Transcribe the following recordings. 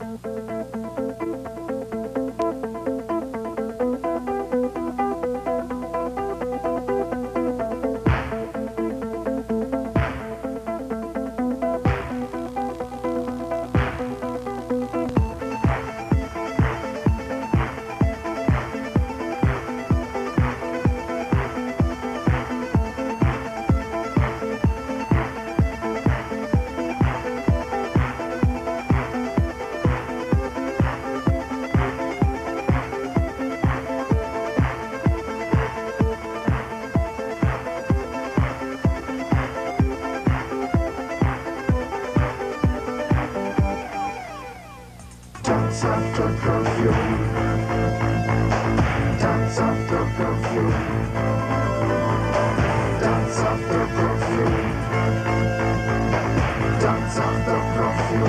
Música Dance after curfew. Dance after curfew. Dance after curfew. Dance after curfew.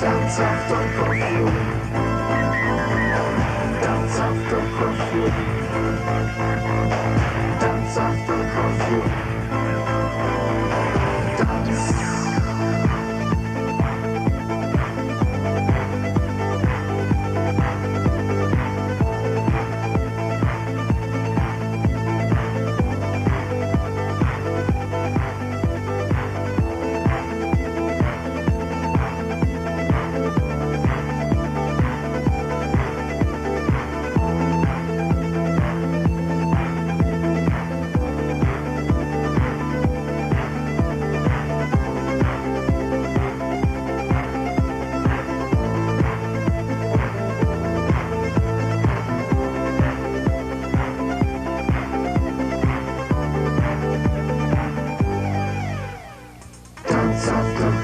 Dance after curfew. Dance after curfew.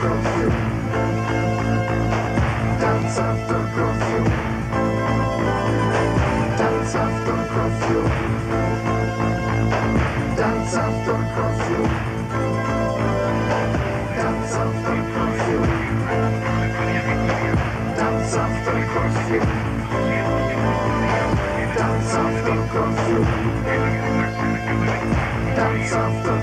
Dance after curfew. Dance after